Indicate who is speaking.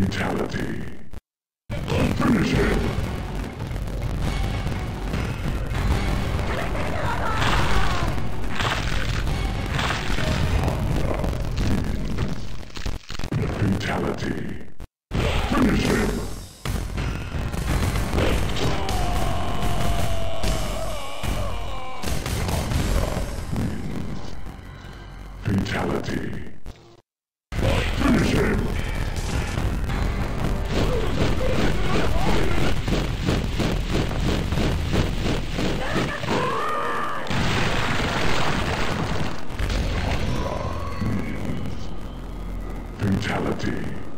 Speaker 1: Fatality. Finish him! Fatality. Finish him! Fatality. mentality.